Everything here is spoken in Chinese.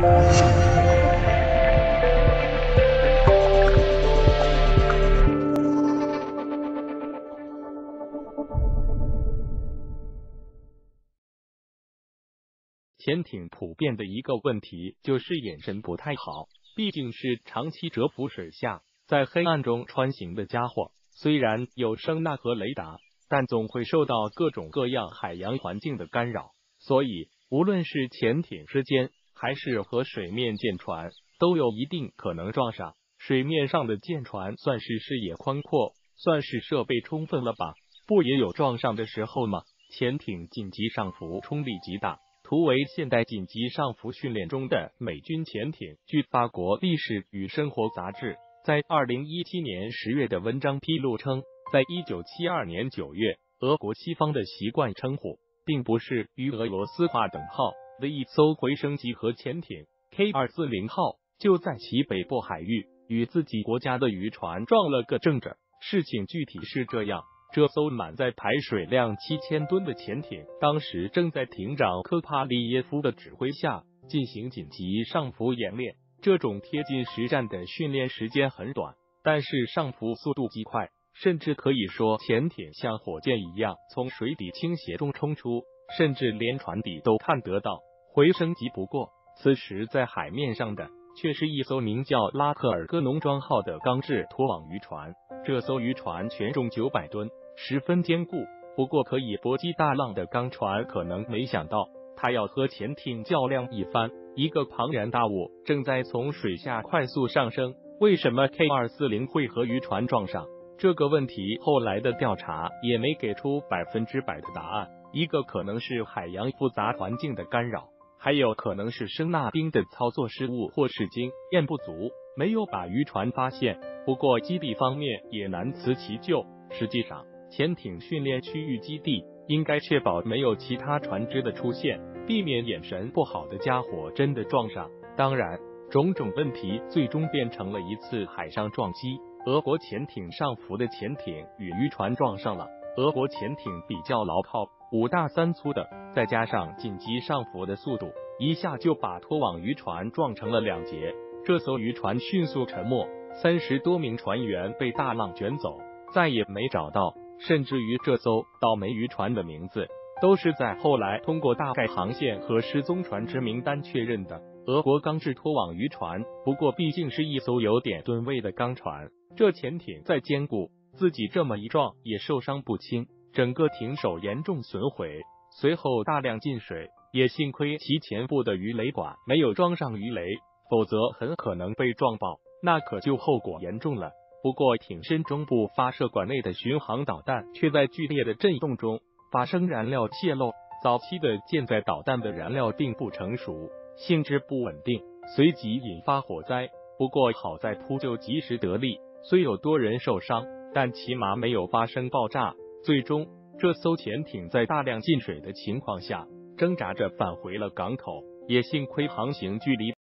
潜艇普遍的一个问题就是眼神不太好，毕竟是长期蛰伏水下，在黑暗中穿行的家伙。虽然有声呐和雷达，但总会受到各种各样海洋环境的干扰，所以无论是潜艇之间，还是和水面舰船，都有一定可能撞上。水面上的舰船算是视野宽阔，算是设备充分了吧？不也有撞上的时候吗？潜艇紧急上浮冲力极大。图为现代紧急上浮训练中的美军潜艇。据法国历史与生活杂志在二零一七年十月的文章披露称，在一九七二年九月，俄国西方的习惯称呼，并不是与俄罗斯划等号的一艘回声级核潜艇 K 二四零号，就在其北部海域与自己国家的渔船撞了个正着。事情具体是这样。这艘满载排水量七千吨的潜艇，当时正在艇长科帕利耶夫的指挥下进行紧急上浮演练。这种贴近实战的训练时间很短，但是上浮速度极快，甚至可以说潜艇像火箭一样从水底倾斜中冲出，甚至连船底都看得到。回升级不过，此时在海面上的。却是一艘名叫拉克尔戈农庄号的钢制拖网渔船。这艘渔船全重九百吨，十分坚固。不过可以搏击大浪的钢船可能没想到，它要和潜艇较量一番。一个庞然大物正在从水下快速上升。为什么 K 二四零会和渔船撞上？这个问题后来的调查也没给出百分之百的答案。一个可能是海洋复杂环境的干扰。还有可能是声纳兵的操作失误，或是经验不足，没有把渔船发现。不过基地方面也难辞其咎。实际上，潜艇训练区域基地应该确保没有其他船只的出现，避免眼神不好的家伙真的撞上。当然，种种问题最终变成了一次海上撞击。俄国潜艇上浮的潜艇与渔船撞上了。俄国潜艇比较牢靠。五大三粗的，再加上紧急上浮的速度，一下就把拖网渔船撞成了两截。这艘渔船迅速沉没，三十多名船员被大浪卷走，再也没找到。甚至于这艘倒霉渔船的名字，都是在后来通过大概航线和失踪船只名单确认的。俄国钢制拖网渔船，不过毕竟是一艘有点吨位的钢船，这潜艇再坚固，自己这么一撞也受伤不轻。整个艇首严重损毁，随后大量进水，也幸亏其前部的鱼雷管没有装上鱼雷，否则很可能被撞爆，那可就后果严重了。不过艇身中部发射管内的巡航导弹却在剧烈的震动中发生燃料泄漏，早期的舰载导弹的燃料并不成熟，性质不稳定，随即引发火灾。不过好在扑救及时得力，虽有多人受伤，但起码没有发生爆炸。最终，这艘潜艇在大量进水的情况下，挣扎着返回了港口，也幸亏航行距离。